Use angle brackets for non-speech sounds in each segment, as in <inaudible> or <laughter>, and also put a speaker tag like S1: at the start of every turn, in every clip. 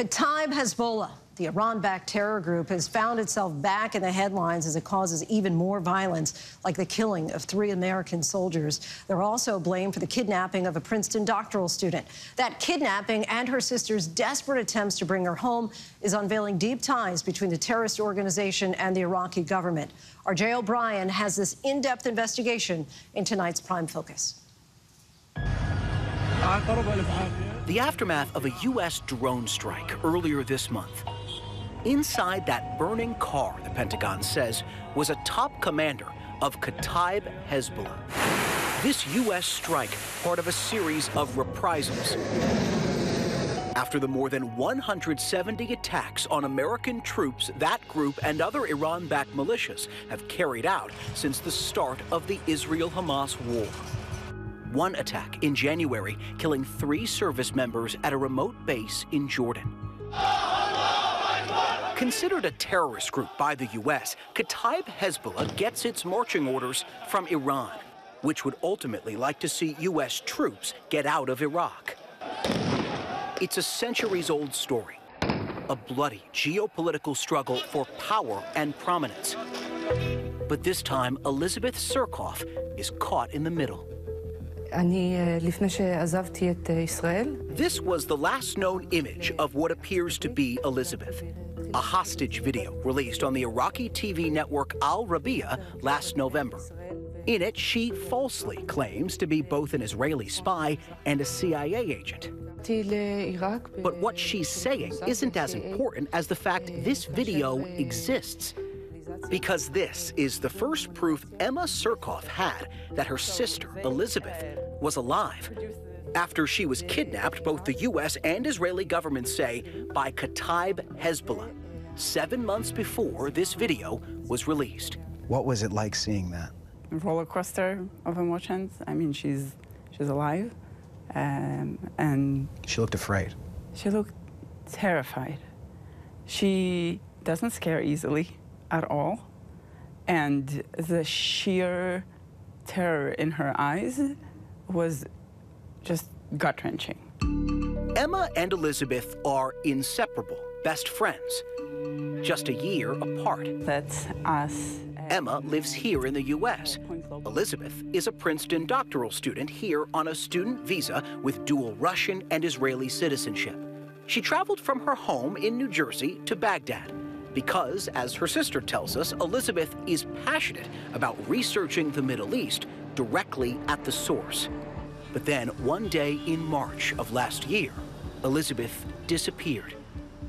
S1: Kataib Hezbollah, the Iran backed terror group, has found itself back in the headlines as it causes even more violence, like the killing of three American soldiers. They're also blamed for the kidnapping of a Princeton doctoral student. That kidnapping and her sister's desperate attempts to bring her home is unveiling deep ties between the terrorist organization and the Iraqi government. Jay O'Brien has this in depth investigation in tonight's Prime Focus.
S2: The aftermath of a U.S. drone strike earlier this month. Inside that burning car, the Pentagon says, was a top commander of Kataib Hezbollah. This U.S. strike, part of a series of reprisals. After the more than 170 attacks on American troops that group and other Iran backed militias have carried out since the start of the Israel Hamas war one attack in January, killing three service members at a remote base in Jordan. Considered a terrorist group by the U.S., Kataib Hezbollah gets its marching orders from Iran, which would ultimately like to see U.S. troops get out of Iraq. It's a centuries old story, a bloody geopolitical struggle for power and prominence. But this time, Elizabeth Tsurkov is caught in the middle. This was the last known image of what appears to be Elizabeth. A hostage video released on the Iraqi TV network Al Arabiya last November. In it, she falsely claims to be both an Israeli spy and a CIA agent. But what she's saying isn't as important as the fact this video exists because this is the first proof Emma Tsurkov had that her sister, Elizabeth, was alive. After she was kidnapped, both the U.S. and Israeli governments say, by Kataib Hezbollah, seven months before this video was released.
S3: What was it like seeing that?
S4: Roller coaster of emotions. I mean, she's she's alive, um, and
S3: she looked afraid.
S4: She looked terrified. She doesn't scare easily at all. And the sheer terror in her eyes was just gut wrenching.
S2: Emma and Elizabeth are inseparable, best friends, just a year apart.
S4: That's us.
S2: Emma lives here in the U.S. Elizabeth is a Princeton doctoral student here on a student visa with dual Russian and Israeli citizenship. She traveled from her home in New Jersey to Baghdad because, as her sister tells us, Elizabeth is passionate about researching the Middle East directly at the source. But then, one day in March of last year, Elizabeth disappeared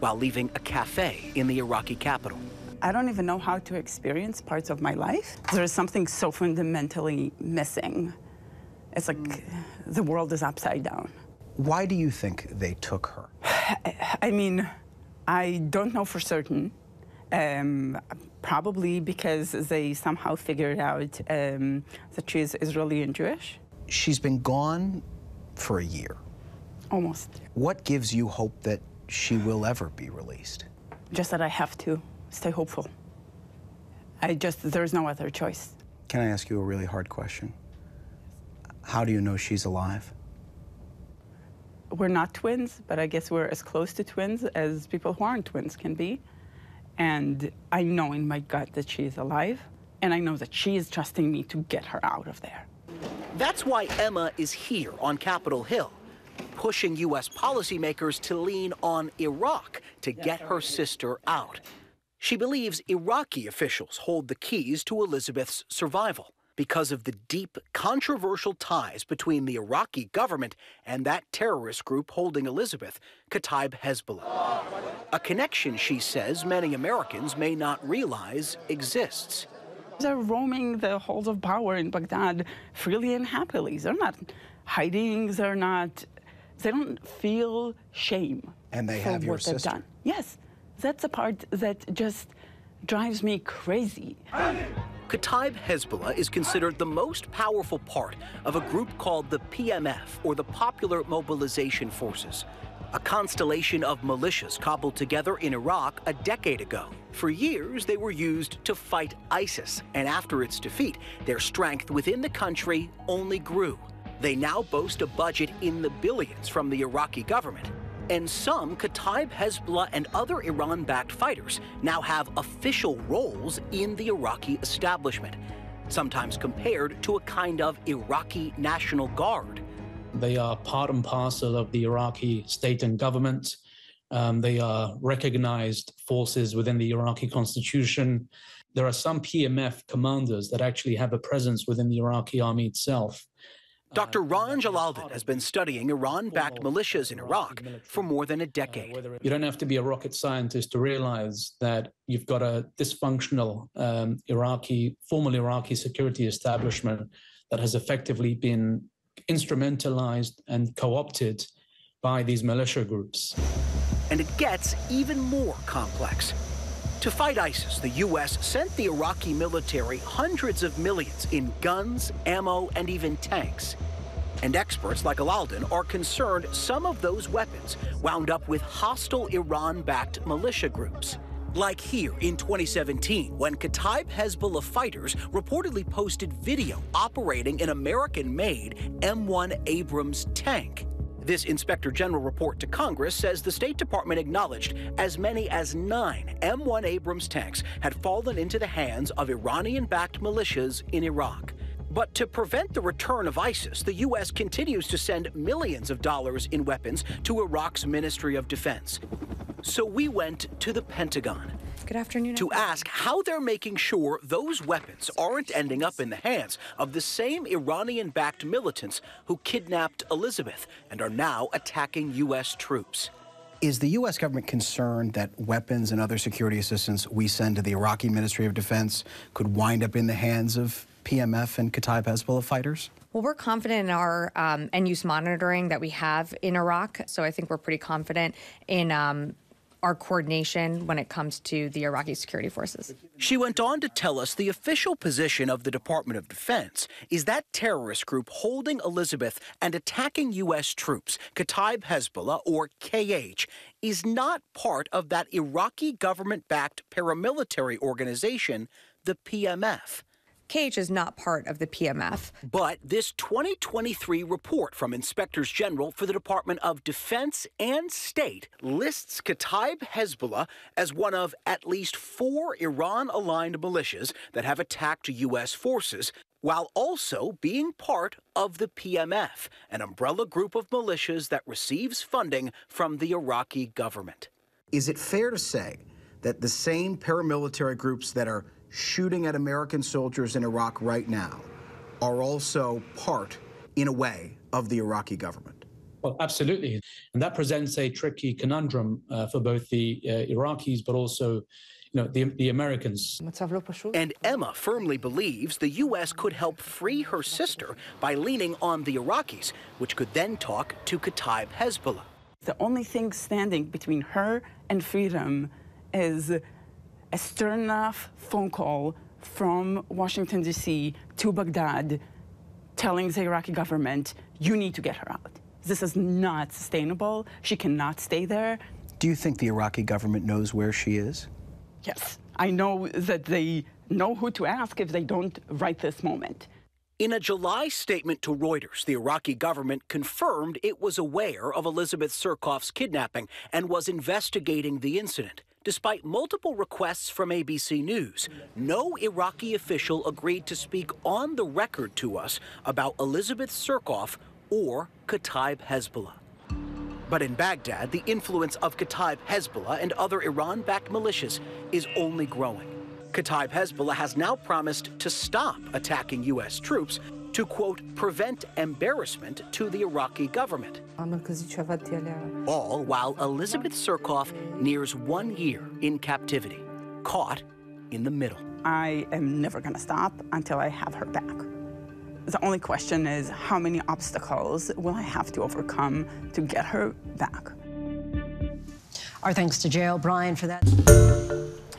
S2: while leaving a cafe in the Iraqi capital.
S4: I don't even know how to experience parts of my life. There is something so fundamentally missing. It's like the world is upside down.
S3: Why do you think they took her? <sighs>
S4: I mean, I don't know for certain. Um, probably because they somehow figured out um, that she's Israeli and Jewish.
S3: She's been gone for a year.
S4: Almost.
S3: What gives you hope that she will ever be released?
S4: Just that I have to stay hopeful. I just, there's no other choice.
S3: Can I ask you a really hard question? How do you know she's alive?
S4: We're not twins, but I guess we're as close to twins as people who aren't twins can be. And I know in my gut that she is alive, and I know that she is trusting me to get her out of there.
S2: That's why Emma is here on Capitol Hill, pushing U.S. policymakers to lean on Iraq to get her sister out. She believes Iraqi officials hold the keys to Elizabeth's survival because of the deep, controversial ties between the Iraqi government and that terrorist group holding Elizabeth, Kataib Hezbollah. A connection, she says, many Americans may not realize exists.
S4: They're roaming the halls of power in Baghdad freely and happily. They're not hiding, they're not, they don't feel shame.
S3: And they
S4: for
S3: have your
S4: what they've
S3: sister.
S4: done. Yes, that's the part that just drives me crazy.
S2: Kataib Hezbollah is considered the most powerful part of a group called the PMF, or the Popular Mobilization Forces, a constellation of militias cobbled together in Iraq a decade ago. For years, they were used to fight ISIS, and after its defeat, their strength within the country only grew. They now boast a budget in the billions from the Iraqi government. And some Kataib Hezbollah and other Iran backed fighters now have official roles in the Iraqi establishment, sometimes compared to a kind of Iraqi National Guard.
S5: They are part and parcel of the Iraqi state and government. Um, they are recognized forces within the Iraqi constitution. There are some PMF commanders that actually have a presence within the Iraqi army itself.
S2: Dr. Ranj Alaaldin has been studying Iran backed militias in Iraq for more than a decade.
S5: You don't have to be a rocket scientist to realize that you've got a dysfunctional um, Iraqi, formal Iraqi security establishment that has effectively been instrumentalized and co opted by these militia groups.
S2: And it gets even more complex. To fight ISIS, the U.S. sent the Iraqi military hundreds of millions in guns, ammo, and even tanks. And experts like Alaaldin are concerned some of those weapons wound up with hostile Iran backed militia groups. Like here in 2017, when Kataib Hezbollah fighters reportedly posted video operating an American made M1 Abrams tank. This Inspector General report to Congress says the State Department acknowledged as many as nine M1 Abrams tanks had fallen into the hands of Iranian backed militias in Iraq. But to prevent the return of ISIS, the U.S. continues to send millions of dollars in weapons to Iraq's Ministry of Defense. So we went to the Pentagon.
S6: Good afternoon.
S2: To ask how they're making sure those weapons aren't ending up in the hands of the same Iranian backed militants who kidnapped Elizabeth and are now attacking U.S. troops.
S3: Is the U.S. government concerned that weapons and other security assistance we send to the Iraqi Ministry of Defense could wind up in the hands of PMF and Kataib Hezbollah fighters?
S6: Well, we're confident in our um, end use monitoring that we have in Iraq. So I think we're pretty confident in um, our coordination when it comes to the Iraqi security forces.
S2: She went on to tell us the official position of the Department of Defense is that terrorist group holding Elizabeth and attacking U.S. troops, Kataib Hezbollah, or KH, is not part of that Iraqi government backed paramilitary organization, the PMF.
S6: KH is not part of the PMF.
S2: But this 2023 report from inspectors general for the Department of Defense and State lists Kataib Hezbollah as one of at least four Iran aligned militias that have attacked U.S. forces, while also being part of the PMF, an umbrella group of militias that receives funding from the Iraqi government.
S3: Is it fair to say that the same paramilitary groups that are shooting at American soldiers in Iraq right now are also part, in a way, of the Iraqi government.
S5: Well, absolutely. And that presents a tricky conundrum uh, for both the uh, Iraqis, but also you know, the, the Americans.
S2: And Emma firmly believes the U.S. could help free her sister by leaning on the Iraqis, which could then talk to Kataib Hezbollah.
S4: The only thing standing between her and freedom is a stern enough phone call from Washington, D.C. to Baghdad telling the Iraqi government, you need to get her out. This is not sustainable. She cannot stay there.
S3: Do you think the Iraqi government knows where she is?
S4: Yes. I know that they know who to ask if they don't right this moment.
S2: In a July statement to Reuters, the Iraqi government confirmed it was aware of Elizabeth Tsurkov's kidnapping and was investigating the incident. Despite multiple requests from ABC News, no Iraqi official agreed to speak on the record to us about Elizabeth Tsurkov or Kataib Hezbollah. But in Baghdad, the influence of Kataib Hezbollah and other Iran backed militias is only growing. Kataib Hezbollah has now promised to stop attacking U.S. troops to, quote, prevent embarrassment to the Iraqi government. All while Elizabeth Tsurkov nears one year in captivity, caught in the middle.
S4: I am never going to stop until I have her back. The only question is how many obstacles will I have to overcome to get her back?
S1: Our thanks to Jay O'Brien for that.